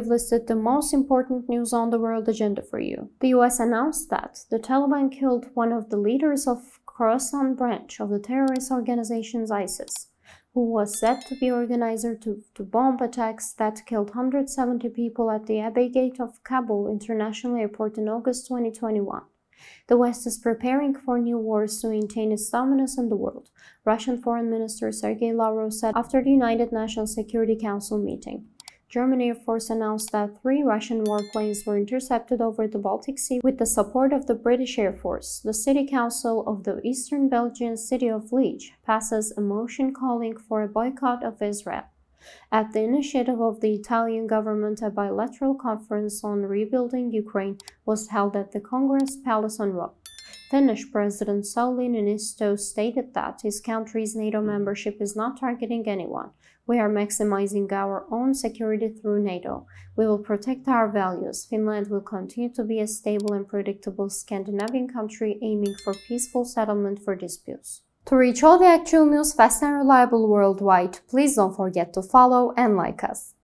have listed the most important news on the world agenda for you. The US announced that the Taliban killed one of the leaders of Khorasan branch of the terrorist organization ISIS, who was said to be organizer to, to bomb attacks that killed 170 people at the Abbey Gate of Kabul International Airport in August 2021. The West is preparing for new wars to maintain its dominance in the world, Russian Foreign Minister Sergei Lavrov said after the United Nations Security Council meeting. German Air Force announced that three Russian warplanes were intercepted over the Baltic Sea with the support of the British Air Force. The City Council of the eastern Belgian city of Liege passes a motion calling for a boycott of Israel. At the initiative of the Italian government, a bilateral conference on rebuilding Ukraine was held at the Congress Palace on Rome. Finnish President Sauli Niinisto stated that his country's NATO membership is not targeting anyone. We are maximizing our own security through NATO. We will protect our values. Finland will continue to be a stable and predictable Scandinavian country aiming for peaceful settlement for disputes. To reach all the actual news fast and reliable worldwide, please don't forget to follow and like us.